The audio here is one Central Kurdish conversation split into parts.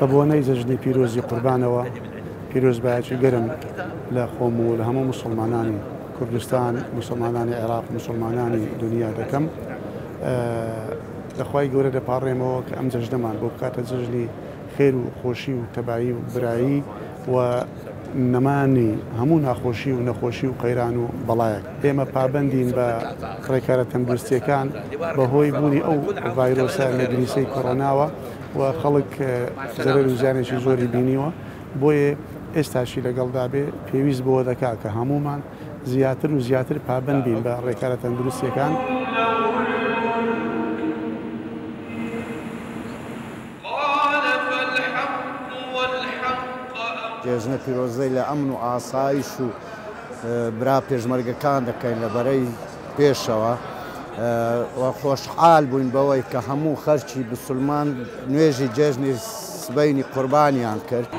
بە بۆنەی جەژنی پیرۆزی قوربانەوە پیرۆز باەکی گەرم لە خۆم و لە هەموو مسلمانانی کوردستان مسلمانانی عێراق مسلمانانی دنیا دەکەم لەخوای گەورە دەپارڕێمەوە کە ئەم جەژنەمان بۆ بکاتە جژنی خێر و خۆشی و تەبایی و برایی و نەمانی هەموو ناخۆشی و نەخۆشی و قەیران و بەڵایەک ئێمە پابندین بە ڕێکارە تەندروستیەکان بەهۆی بوونی ئەو ڤایرۆسە نەگریسەی کۆڕۆناوە و خەڵک زەرەر و زیانێکی زۆری بینیوە بۆیە ئێستاشی لەگەڵدا بێ پێویست بۆ دەکا کە هەمومان زیاتر و زیاتر پابندین بە ڕێکارە تەندروستیەکان. جێژنە پیرۆزەی لە ئەمن و ئاسایش و برا پێشمەرگەکان دەکەین لە بەرەی پێشەوە خۆشحال بووین بەوەی کە هەموو خەرچی بسلمان نوێژی جێژنی سبینی قوربانیان کرد.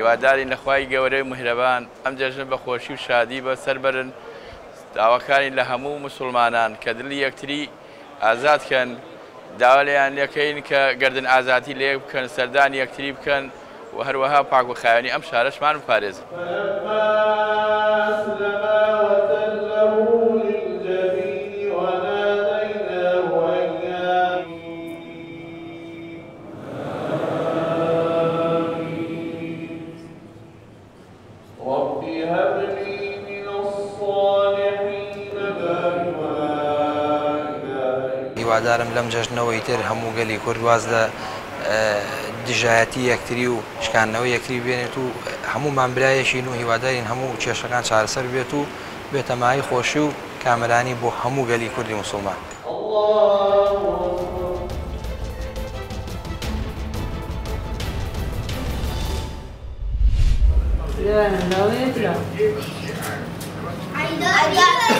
هیوادارین لەخوای گەورەی مهرەبان ئەم جەژن بە خۆشی و شادی بە سەربرن داواکانی لە هەموو مسلمانان کە دلی یەکتری ئازادکەن داوا لەیان لەکەین کە گردن ئازادی لێ بکەن سەردانی یەکتری بکەن و هەروەها پاک و خاوێنی ئەم شارەشمان بپارێزن. هیوادارم لەم جەژنەوەی تر هەموو گەلی کوردواز لە دژایەتی یەکتری و شکانەوە یەکری بێنێت و هەموو مامبرایەشین و هیوادارین هەموو کێشەکان چارەسەر بێت و بێتەمایی خۆشی و کامرانی بۆ هەموو گەلی کوردی مسلمان. Yeah, no, it's not.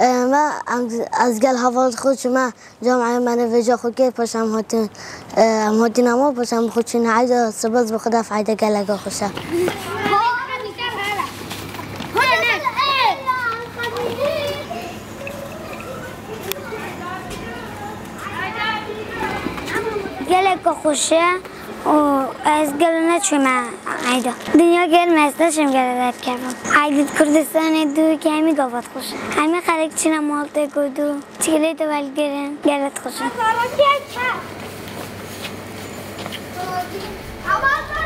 ما از گل هوا خود ما جامعه من و خود که پاشم هاتین هاتین اما پاشم خود چین عیده سبز به خدا فعید گل اگه خوشم گلک خوشه از گل نچویم ایدا دنیا گل مسته گل داد کردم ایدو که همی خوش دو تو گرن گلت خوش همی دو خوش